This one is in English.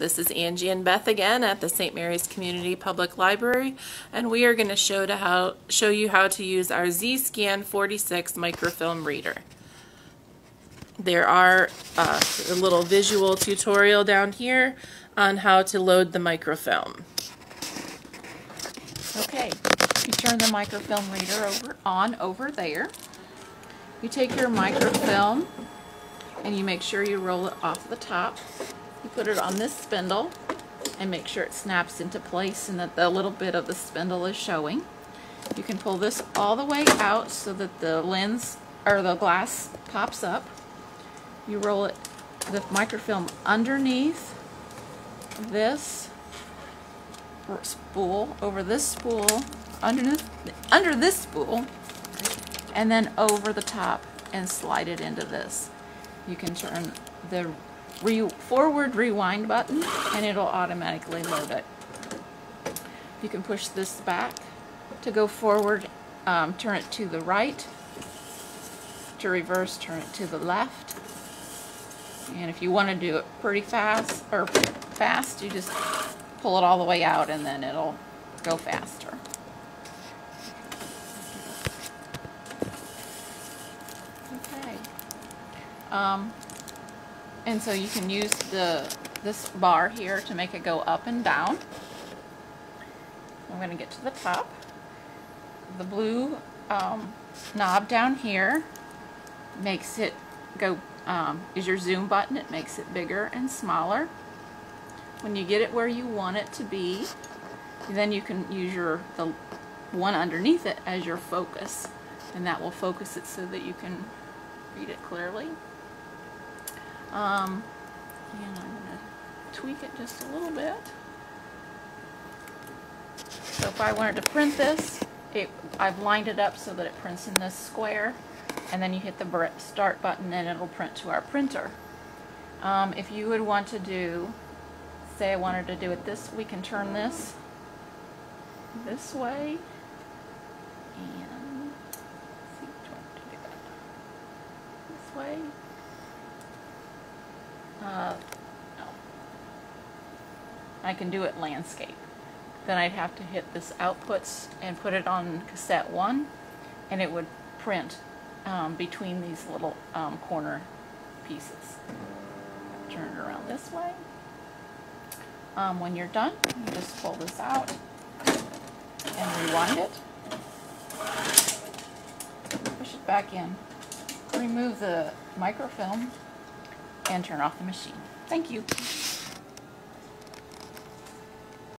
This is Angie and Beth again at the St. Mary's Community Public Library, and we are going to show to how show you how to use our Z-Scan 46 microfilm reader. There are uh, a little visual tutorial down here on how to load the microfilm. Okay, you turn the microfilm reader over on over there. You take your microfilm and you make sure you roll it off the top. You put it on this spindle and make sure it snaps into place and that the little bit of the spindle is showing. You can pull this all the way out so that the lens or the glass pops up. You roll it the microfilm underneath this spool over this spool underneath under this spool and then over the top and slide it into this. You can turn the re forward rewind button and it'll automatically load it. You can push this back to go forward, um, turn it to the right, to reverse, turn it to the left. And if you want to do it pretty fast, or fast, you just pull it all the way out and then it'll go faster. Okay. Um, and so you can use the this bar here to make it go up and down. I'm going to get to the top. The blue um, knob down here makes it go, um, is your zoom button. It makes it bigger and smaller. When you get it where you want it to be, then you can use your the one underneath it as your focus. And that will focus it so that you can read it clearly. Um, and I'm going to tweak it just a little bit. So if I wanted to print this, it, I've lined it up so that it prints in this square. And then you hit the start button and it'll print to our printer. Um, if you would want to do, say I wanted to do it this, we can turn this this way. And see which one to do that. This way. Uh, no. I can do it landscape. Then I'd have to hit this outputs and put it on cassette one and it would print um, between these little um, corner pieces. Turn it around this way. Um, when you're done, you just pull this out and rewind it. Push it back in. Remove the microfilm and turn off the machine. Thank you.